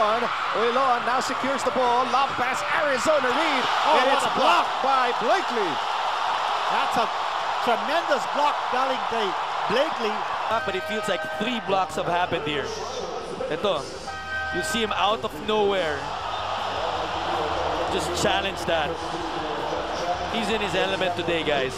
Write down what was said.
Uylon now secures the ball. Lob pass, Arizona Reid. Oh, and it's blocked block. blocked by Blakely. That's a tremendous block belling Blakely. But it feels like three blocks have happened here. Ito, you see him out of nowhere. Just challenge that. He's in his element today, guys.